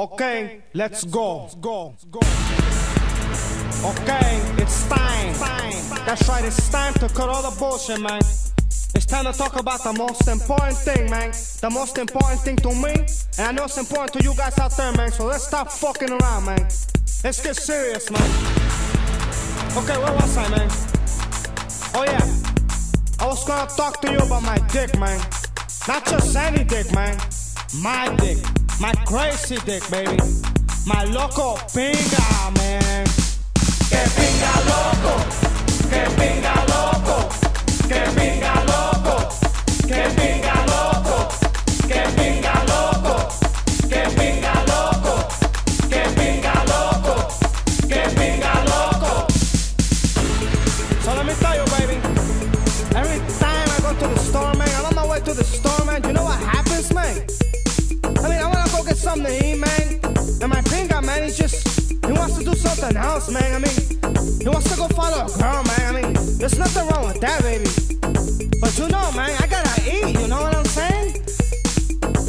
Okay, let's go. Go. Go. Okay, it's time. That's right, it's time to cut all the bullshit, man. It's time to talk about the most important thing, man. The most important thing to me, and I know it's important to you guys out there, man. So let's stop fucking around, man. Let's get serious, man. Okay, where was I, man? Oh yeah, I was gonna talk to you about my dick, man. Not just any dick, man. My dick, my crazy dick, baby. My loco pinga, man. Que pinga loco, que pinga loco, que pinga something to eat, man. And my finger, man, he just he wants to do something else, man. I mean, he wants to go follow a girl, man. I mean, there's nothing wrong with that, baby. But you know, man, I gotta eat. You know what I'm saying?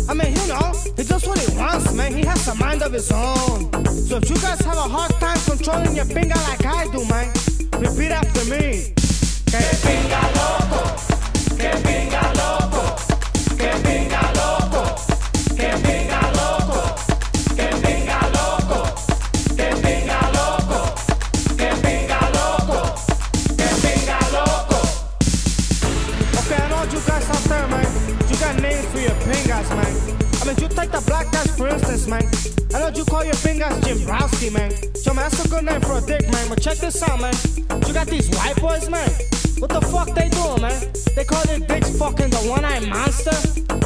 I mean, you know, he does what he wants, man. He has a mind of his own. So if you guys have a hard time controlling your finger like I do, man, repeat after me. Que pingas, man. I mean, you take the black guys, for instance, man. I know you call your fingers Jim Browski, man. So, man, that's a good name for a dick, man. But check this out, man. You got these white boys, man. What the fuck they doing, man? They call their dicks fucking the one-eyed monster.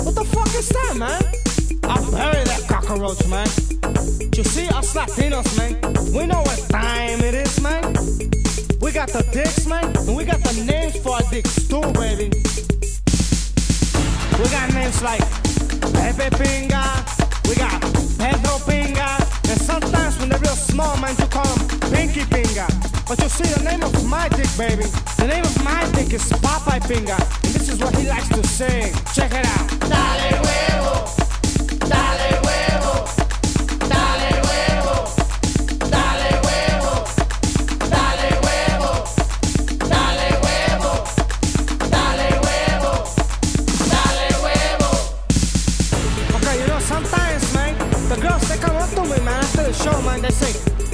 What the fuck is that, man? I'll bury that cockroach, man. You see, us Latinos, man, we know what time it is, man. We got the dicks, man, and we got the names for our dicks too, baby. Like Pepe Pinga, we got Pedro Pinga, and sometimes when they're real small, man, you call them Pinky Pinga. But you see, the name of my dick, baby, the name of my dick is Popeye Pinga, and this is what he likes to sing. Check it out. Dale huevo,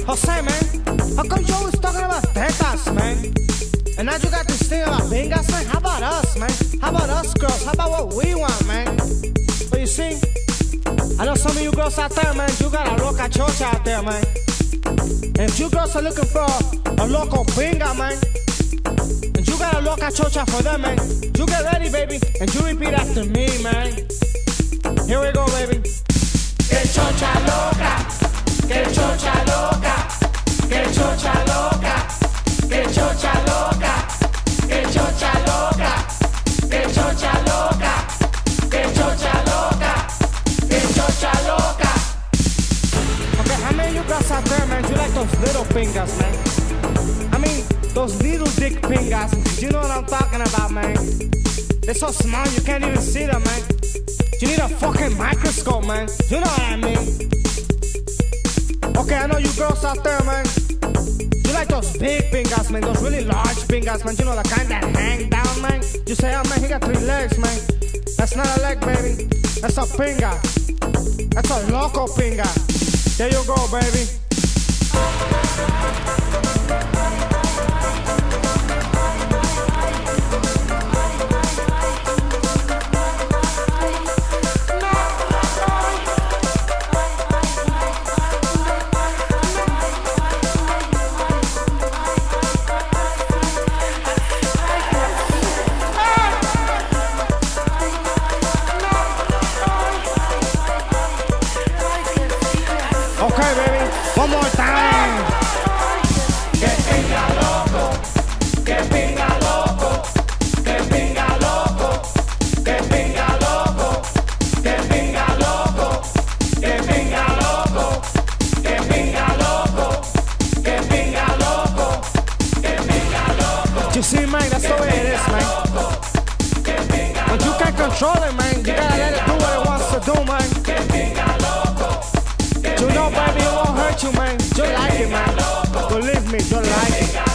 Jose, man, how come you always talking about tetas, man? And now you got this oh, thing about pingas, man? How about us, man? How about us girls? How about what we want, man? But you see, I know some of you girls out there, man, you got a loca chocha out there, man. And if you girls are looking for a local pinga, man, and you got a loca chocha for them, man, you get ready, baby, and you repeat after me, man. Here we go, baby. Que chocha loca, que chocha you out there, man, you like those little fingers, man? I mean, those little dick fingers. You know what I'm talking about, man? They're so small you can't even see them, man. You need a fucking microscope, man. You know what I mean? Okay, I know you girls out there, man. You like those big fingers, man. Those really large fingers, man. You know the kind that hang down, man. You say, oh man, he got three legs, man. That's not a leg, baby. That's a finger. That's a loco finger. There you go, baby. One more time. Que loco, que loco, que loco, que loco, que loco, que loco, que loco, que loco, que loco. You see, man, that's the way it is, man. But you can't control it, man. You gotta let it do what it wants to do, man. you, man. Don't like it, man. Believe me, don't like it.